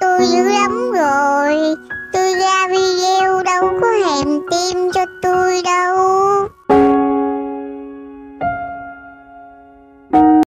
tôi dữ lắm rồi Tôi ra đi.